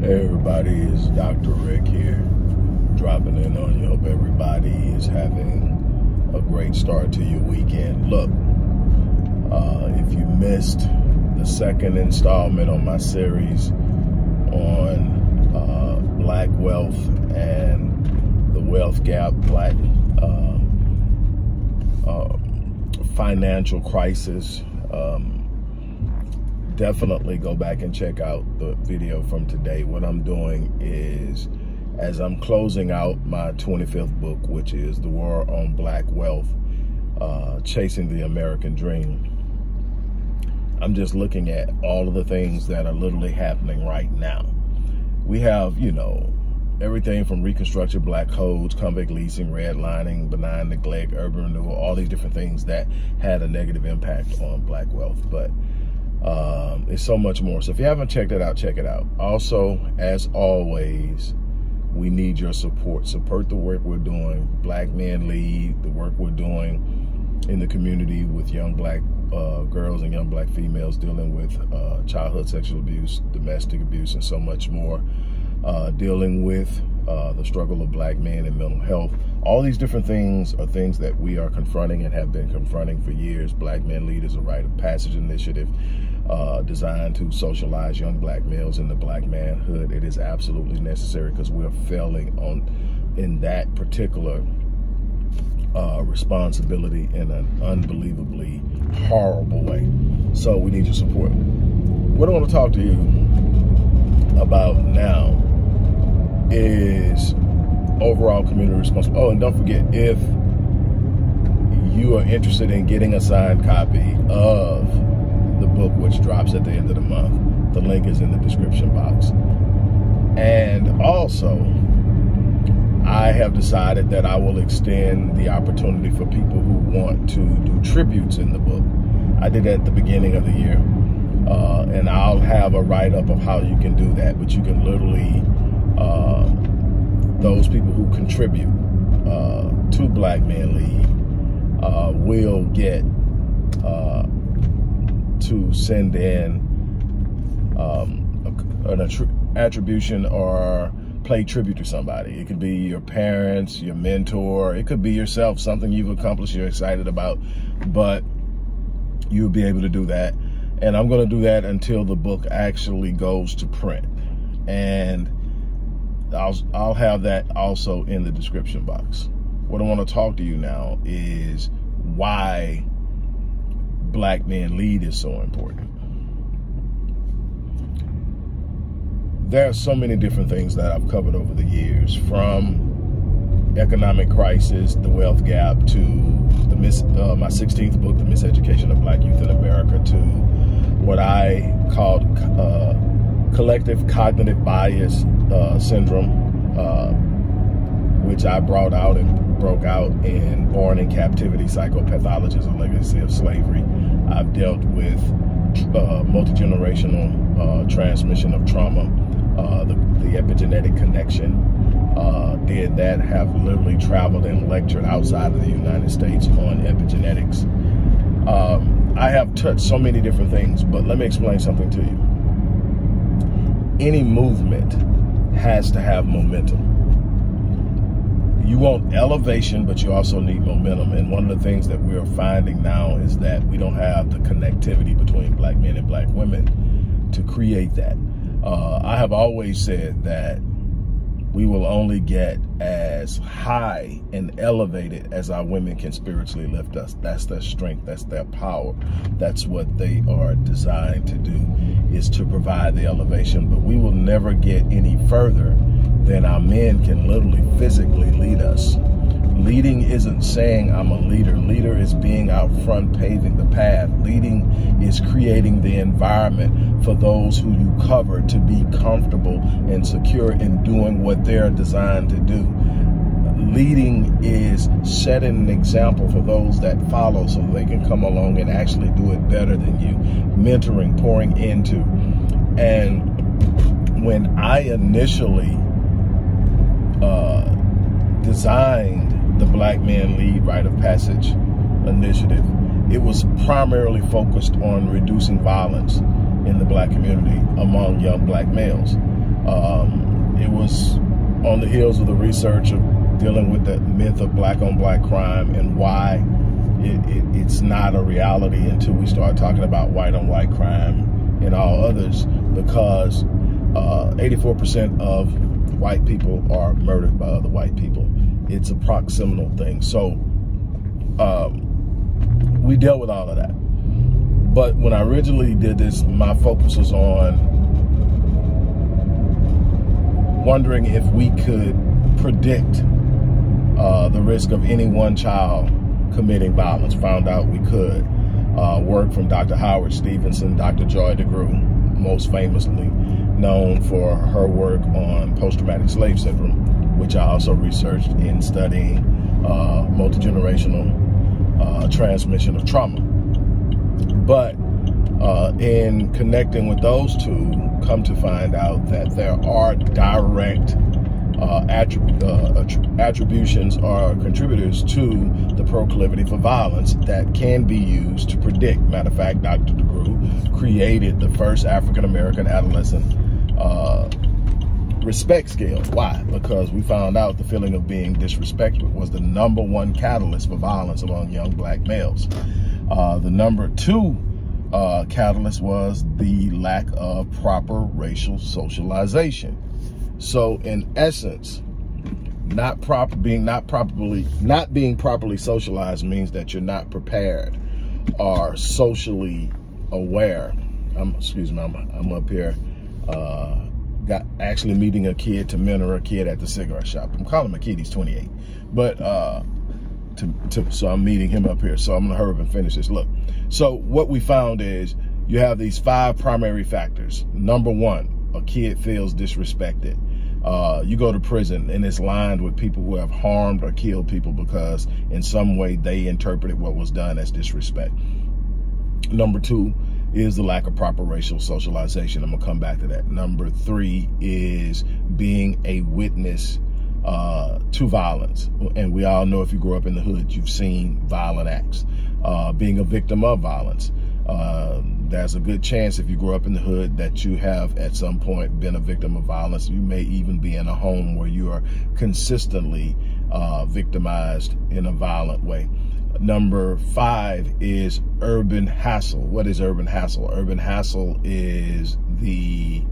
Hey everybody, it's Dr. Rick here, dropping in on you. Hope everybody is having a great start to your weekend. Look, uh, if you missed the second installment on my series on uh, black wealth and the wealth gap, black uh, uh financial crisis, um, definitely go back and check out the video from today. What I'm doing is, as I'm closing out my 25th book, which is The War on Black Wealth, uh, Chasing the American Dream, I'm just looking at all of the things that are literally happening right now. We have, you know, everything from reconstructed black codes, convict leasing, redlining, benign neglect, urban renewal, all these different things that had a negative impact on black wealth. But um, it's so much more. So if you haven't checked it out, check it out. Also, as always, we need your support. Support the work we're doing. Black Men Lead, the work we're doing in the community with young black uh, girls and young black females dealing with uh, childhood sexual abuse, domestic abuse, and so much more. Uh, dealing with uh, the struggle of black men and mental health. All these different things are things that we are confronting and have been confronting for years. Black Men Lead is a rite of passage initiative uh, designed to socialize young black males in the black manhood. It is absolutely necessary because we're failing on in that particular uh, responsibility in an unbelievably horrible way. So we need your support. What I want to talk to you about now is overall community responsibility. Oh, and don't forget, if you are interested in getting a signed copy of the book, which drops at the end of the month, the link is in the description box. And also, I have decided that I will extend the opportunity for people who want to do tributes in the book. I did that at the beginning of the year. Uh, and I'll have a write-up of how you can do that, but you can literally uh, those people who contribute uh, to Black Men Lead uh, will get uh, to send in um, an attribution or play tribute to somebody. It could be your parents, your mentor, it could be yourself, something you've accomplished you're excited about, but you'll be able to do that. And I'm going to do that until the book actually goes to print. And I'll, I'll have that also in the description box. What I want to talk to you now is why Black Men Lead is so important. There are so many different things that I've covered over the years, from economic crisis, the wealth gap, to the mis uh, my 16th book, The Miseducation of Black Youth in America, to what I called uh, collective cognitive bias uh, syndrome, uh, which I brought out and broke out in Born in Captivity, Psychopathology a Legacy of Slavery. I've dealt with uh, multi-generational uh, transmission of trauma, uh, the, the, epigenetic connection. Uh, did that, have literally traveled and lectured outside of the United States on epigenetics. Um, I have touched so many different things, but let me explain something to you any movement has to have momentum. You want elevation, but you also need momentum. And one of the things that we're finding now is that we don't have the connectivity between black men and black women to create that. Uh, I have always said that we will only get as high and elevated as our women can spiritually lift us. That's their strength. That's their power. That's what they are designed to do is to provide the elevation. But we will never get any further than our men can literally physically lead us. Leading isn't saying I'm a leader. Leader is being out front, paving the path. Leading is creating the environment for those who you cover to be comfortable and secure in doing what they're designed to do. Leading is setting an example for those that follow so they can come along and actually do it better than you. Mentoring, pouring into. And when I initially uh, designed the Black Men Lead Rite of Passage initiative, it was primarily focused on reducing violence in the black community among young black males. Um, it was on the heels of the research of dealing with the myth of black on black crime and why it, it, it's not a reality until we start talking about white on white crime and all others because 84% uh, of white people are murdered by other white people. It's a proximal thing. So um, we dealt with all of that. But when I originally did this, my focus was on wondering if we could predict uh, the risk of any one child committing violence. Found out we could. Uh, work from Dr. Howard Stevenson, Dr. Joy DeGruy, most famously known for her work on post-traumatic slave syndrome, which I also researched in studying uh, multi-generational uh, transmission of trauma. But uh, in connecting with those two, come to find out that there are direct uh, attrib uh, attributions or contributors to the proclivity for violence that can be used to predict. Matter of fact, Dr. DeGruy created the first African American adolescent uh, respect scale. Why? Because we found out the feeling of being disrespected was the number one catalyst for violence among young black males. Uh, the number two uh, catalyst was the lack of proper racial socialization. So in essence, not proper being not properly not being properly socialized means that you're not prepared or socially aware. I'm excuse me, I'm, I'm up here uh, got actually meeting a kid to mentor a kid at the cigarette shop. I'm calling a kid, he's 28. But uh, to, to, so I'm meeting him up here. So I'm gonna hurry up and finish this. Look, so what we found is you have these five primary factors. Number one, a kid feels disrespected. Uh, you go to prison and it's lined with people who have harmed or killed people because in some way they interpreted what was done as disrespect. Number two is the lack of proper racial socialization. I'm gonna come back to that. Number three is being a witness uh, to violence. And we all know if you grew up in the hood, you've seen violent acts. Uh, being a victim of violence. Uh, there's a good chance if you grow up in the hood that you have at some point been a victim of violence. You may even be in a home where you are consistently uh, victimized in a violent way. Number five is urban hassle. What is urban hassle? Urban hassle is the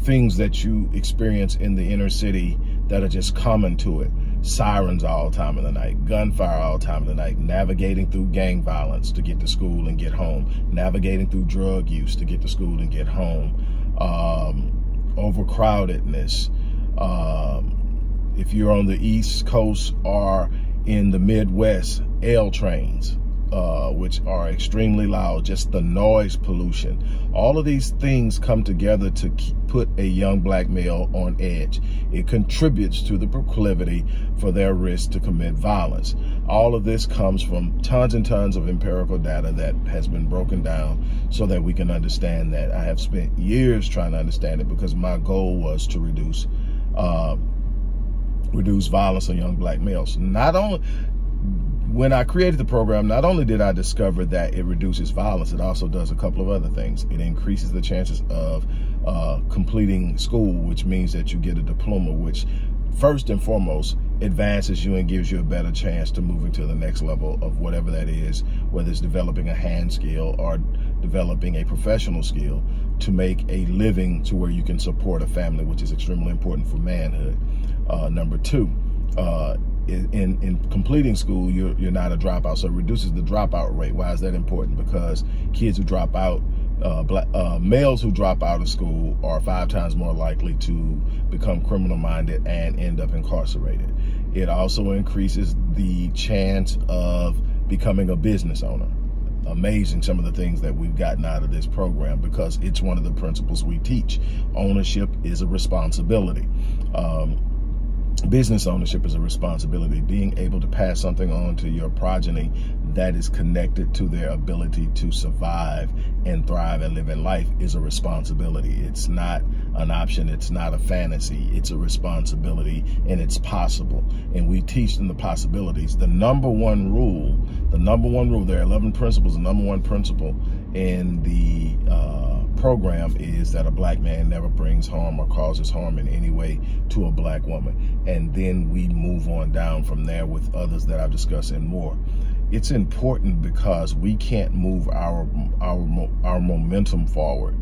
things that you experience in the inner city that are just common to it. Sirens all time of the night, gunfire all the time of the night, navigating through gang violence to get to school and get home, navigating through drug use to get to school and get home, um, overcrowdedness. Um, if you're on the East Coast or in the Midwest, L trains, uh, which are extremely loud, just the noise pollution. All of these things come together to put a young black male on edge. It contributes to the proclivity for their risk to commit violence. All of this comes from tons and tons of empirical data that has been broken down so that we can understand that. I have spent years trying to understand it because my goal was to reduce uh, reduce violence on young black males. Not only when I created the program, not only did I discover that it reduces violence, it also does a couple of other things. It increases the chances of uh, completing school, which means that you get a diploma, which first and foremost advances you and gives you a better chance to moving to the next level of whatever that is, whether it's developing a hand skill or developing a professional skill to make a living to where you can support a family, which is extremely important for manhood. Uh, number two, uh, in, in completing school, you're, you're not a dropout. So it reduces the dropout rate. Why is that important? Because kids who drop out, uh, black, uh, males who drop out of school are five times more likely to become criminal minded and end up incarcerated. It also increases the chance of becoming a business owner. Amazing some of the things that we've gotten out of this program because it's one of the principles we teach. Ownership is a responsibility. Um, business ownership is a responsibility. Being able to pass something on to your progeny that is connected to their ability to survive and thrive and live in life is a responsibility. It's not an option. It's not a fantasy. It's a responsibility and it's possible. And we teach them the possibilities. The number one rule, the number one rule, there are 11 principles, the number one principle in the uh, program is that a black man never brings harm or causes harm in any way to a black woman. And then we move on down from there with others that I've discussed and more. It's important because we can't move our, our, our momentum forward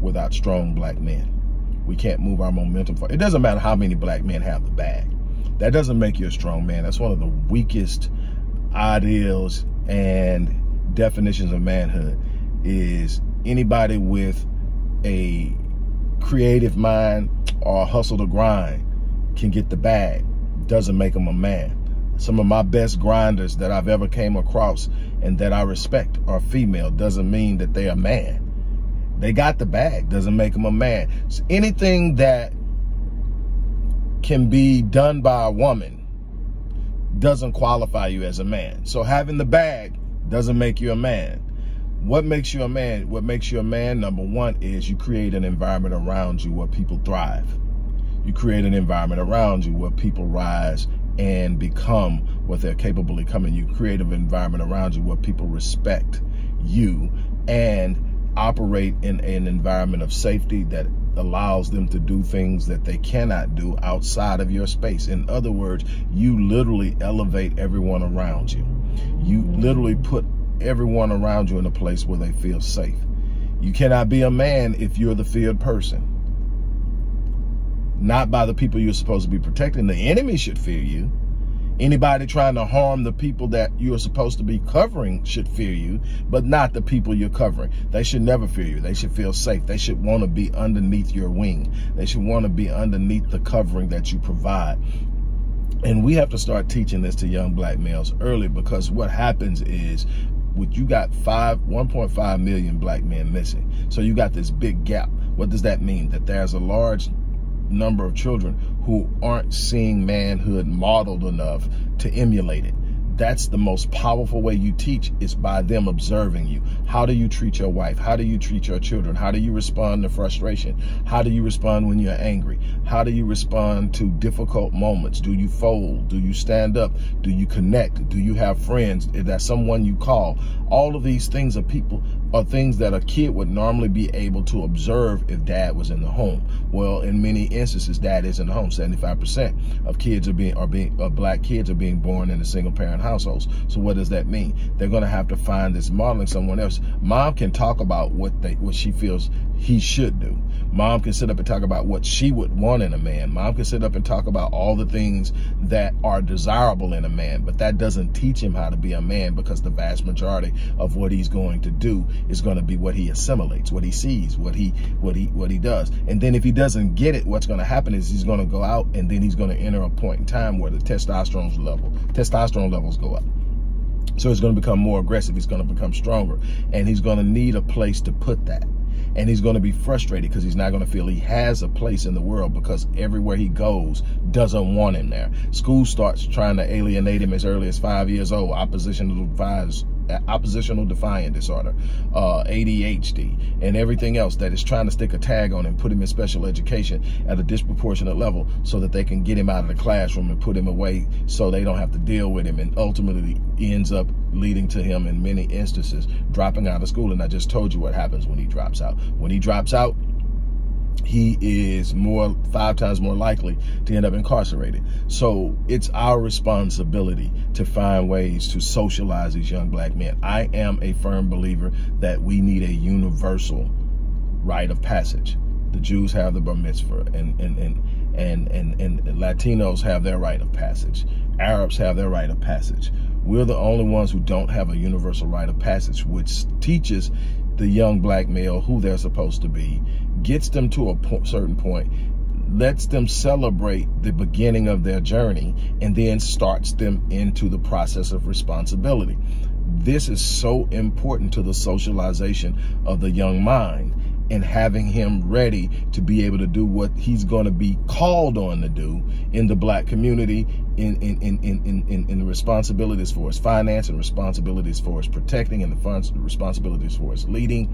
without strong black men. We can't move our momentum forward. It doesn't matter how many black men have the bag. That doesn't make you a strong man. That's one of the weakest ideals and definitions of manhood is anybody with a creative mind or hustle to grind can get the bag. Doesn't make them a man. Some of my best grinders that I've ever came across and that I respect are female. Doesn't mean that they're a man. They got the bag. Doesn't make them a man. So anything that can be done by a woman doesn't qualify you as a man. So having the bag doesn't make you a man. What makes you a man? What makes you a man, number one, is you create an environment around you where people thrive. You create an environment around you where people rise and become what they're capable of becoming. You create an environment around you where people respect you and operate in an environment of safety that allows them to do things that they cannot do outside of your space. In other words, you literally elevate everyone around you. You literally put everyone around you in a place where they feel safe. You cannot be a man if you're the feared person. Not by the people you're supposed to be protecting. The enemy should fear you. Anybody trying to harm the people that you're supposed to be covering should fear you, but not the people you're covering. They should never fear you. They should feel safe. They should want to be underneath your wing. They should want to be underneath the covering that you provide. And we have to start teaching this to young black males early because what happens is with you got five 1.5 million black men missing. So you got this big gap. What does that mean? That there's a large number of children who aren't seeing manhood modeled enough to emulate it that's the most powerful way you teach is by them observing you. How do you treat your wife? How do you treat your children? How do you respond to frustration? How do you respond when you're angry? How do you respond to difficult moments? Do you fold? Do you stand up? Do you connect? Do you have friends? Is that someone you call? All of these things are people are things that a kid would normally be able to observe if dad was in the home. Well, in many instances, dad is in the home. 75% of kids are being are being black kids are being born in a single parent households. So what does that mean? They're going to have to find this modeling someone else. Mom can talk about what they what she feels he should do. Mom can sit up and talk about what she would want in a man. Mom can sit up and talk about all the things that are desirable in a man, but that doesn't teach him how to be a man because the vast majority of what he's going to do is going to be what he assimilates, what he sees, what he what he what he does. And then if he doesn't get it, what's going to happen is he's going to go out and then he's going to enter a point in time where the testosterone level testosterone levels go up. So he's going to become more aggressive. He's going to become stronger. And he's going to need a place to put that and he's going to be frustrated because he's not going to feel he has a place in the world because everywhere he goes doesn't want him there. School starts trying to alienate him as early as five years old. Oppositional defiance, oppositional defiant disorder, uh, ADHD, and everything else that is trying to stick a tag on him, put him in special education at a disproportionate level so that they can get him out of the classroom and put him away so they don't have to deal with him and ultimately ends up leading to him in many instances dropping out of school. And I just told you what happens when he drops out. When he drops out, he is more five times more likely to end up incarcerated. So it's our responsibility to find ways to socialize these young black men. I am a firm believer that we need a universal rite of passage. The Jews have the bar mitzvah and and and and and, and Latinos have their rite of passage. Arabs have their rite of passage. We're the only ones who don't have a universal rite of passage, which teaches the young black male who they're supposed to be, gets them to a po certain point, lets them celebrate the beginning of their journey, and then starts them into the process of responsibility. This is so important to the socialization of the young mind and having him ready to be able to do what he's going to be called on to do in the black community in in in in in, in the responsibilities for his finance and responsibilities for his protecting and the funds responsibilities for his leading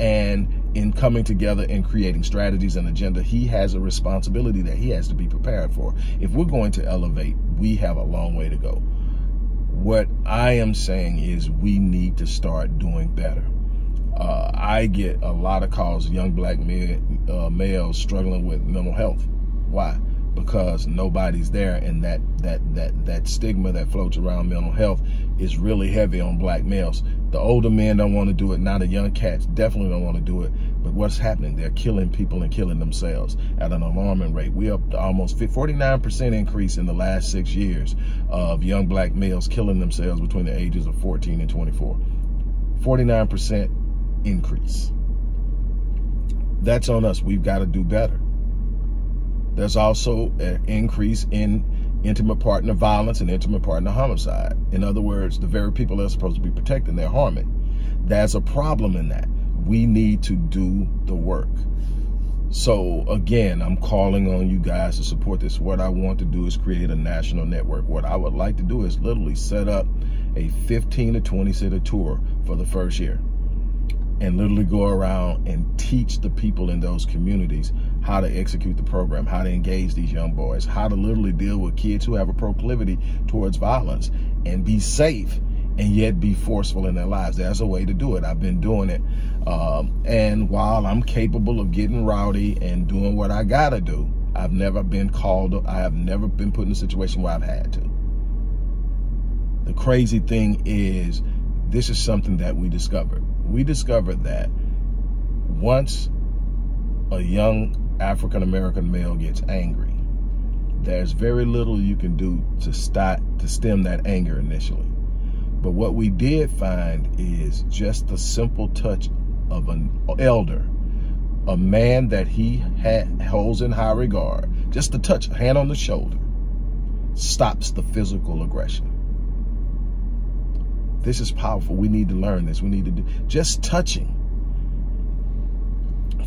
and in coming together and creating strategies and agenda he has a responsibility that he has to be prepared for. If we're going to elevate we have a long way to go. What i am saying is we need to start doing better Uh, I get a lot of calls, young black men, uh, males struggling with mental health. Why? Because nobody's there, and that that that that stigma that floats around mental health is really heavy on black males. The older men don't want to do it. Now the young cats definitely don't want to do it. But what's happening? They're killing people and killing themselves at an alarming rate. We up to almost 49% increase in the last six years of young black males killing themselves between the ages of 14 and 24. 49% increase. That's on us. We've got to do better. There's also an increase in intimate partner violence and intimate partner homicide. In other words, the very people that are supposed to be protecting, they're harming. There's a problem in that. We need to do the work. So again, I'm calling on you guys to support this. What I want to do is create a national network. What I would like to do is literally set up a 15 to 20 city tour for the first year and literally go around and teach the people in those communities how to execute the program, how to engage these young boys, how to literally deal with kids who have a proclivity towards violence and be safe and yet be forceful in their lives. There's a way to do it. I've been doing it. Um, and while I'm capable of getting rowdy and doing what I got to do, I've never been called, I have never been put in a situation where I've had to. The crazy thing is, this is something that we discovered we discovered that once a young African American male gets angry, there's very little you can do to stop to stem that anger initially. But what we did find is just the simple touch of an elder, a man that he holds in high regard, just the touch, hand on the shoulder, stops the physical aggression. This is powerful. We need to learn this. We need to do just touching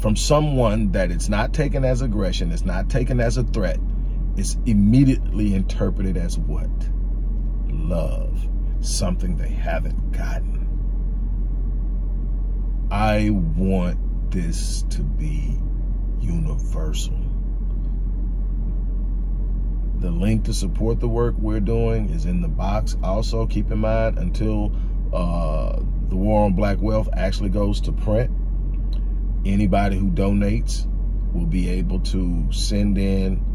from someone that it's not taken as aggression, it's not taken as a threat, it's immediately interpreted as what? Love. Something they haven't gotten. I want this to be universal. The link to support the work we're doing is in the box. Also, keep in mind until uh, the War on Black Wealth actually goes to print, anybody who donates will be able to send in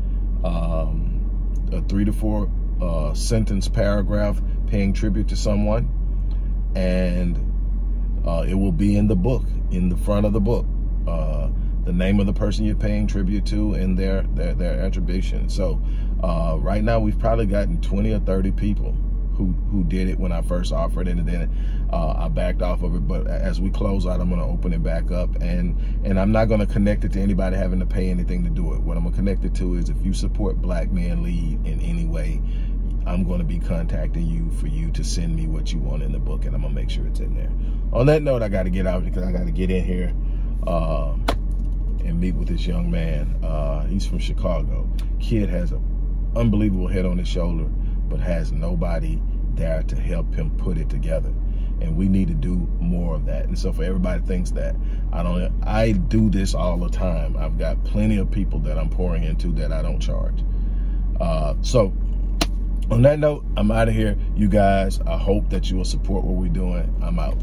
um, a three to four uh, sentence paragraph paying tribute to someone. And uh, it will be in the book, in the front of the book. Uh, the name of the person you're paying tribute to and their, their, their attribution. So uh, right now, we've probably gotten 20 or 30 people who who did it when I first offered it, and then uh, I backed off of it. But as we close out, I'm going to open it back up, and and I'm not going to connect it to anybody having to pay anything to do it. What I'm going to connect it to is if you support Black Man Lead in any way, I'm going to be contacting you for you to send me what you want in the book, and I'm going to make sure it's in there. On that note, I got to get out because I got to get in here. Uh, and meet with this young man. Uh, he's from Chicago. Kid has a unbelievable head on his shoulder, but has nobody there to help him put it together. And we need to do more of that. And so for everybody thinks that I don't, I do this all the time. I've got plenty of people that I'm pouring into that I don't charge. Uh, so on that note, I'm out of here. You guys, I hope that you will support what we're doing. I'm out.